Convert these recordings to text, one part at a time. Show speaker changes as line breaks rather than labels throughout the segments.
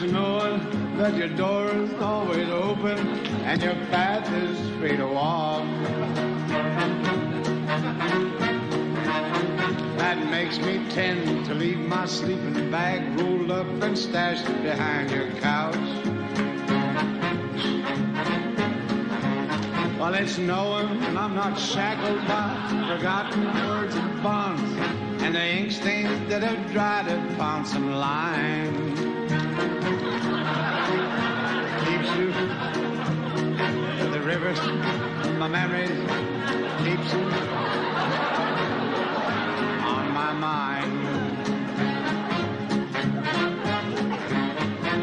that your door is always open and your path is free to walk. That makes me tend to leave my sleeping bag rolled up and stashed behind your couch. Well, it's knowing and I'm not shackled by forgotten words and bonds and the ink stains that have dried upon some line. My memories keeps on my mind.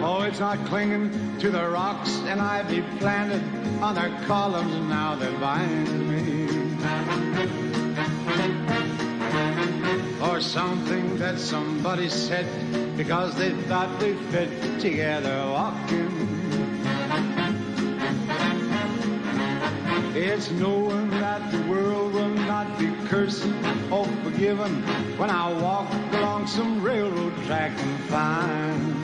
Oh, it's not clinging to the rocks and ivy planted on their columns now that bind me. Or something that somebody said because they thought they fit together walking. It's knowing that the world will not be cursing or forgiven when I walk along some railroad track and find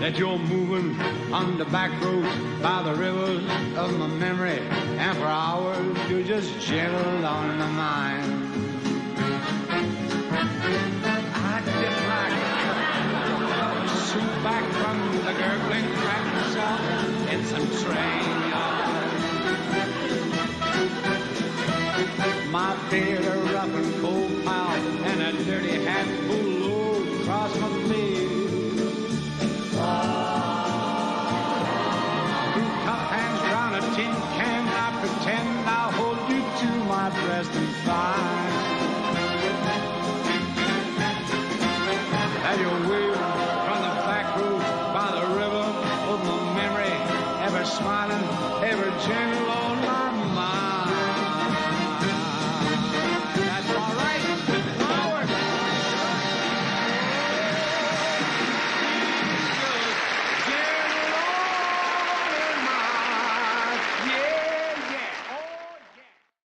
that you're moving on the back roads by the rivers of my memory, and for hours you're just gentle on the mind. Back. From the gurgling crack south in some train yard. My beard a rubber full pile and a dirty hat full load across my face. Two cup hands round a tin can, I pretend I'll hold you to my breast and find that you're